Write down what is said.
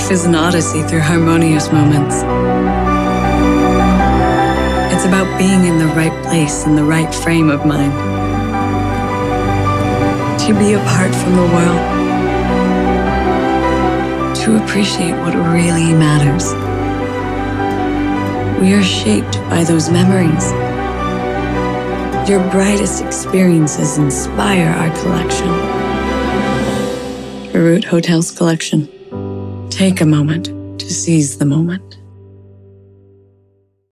Life is an odyssey through harmonious moments. It's about being in the right place in the right frame of mind. To be apart from the world. To appreciate what really matters. We are shaped by those memories. Your brightest experiences inspire our collection. Barut Hotels Collection. Take a moment to seize the moment.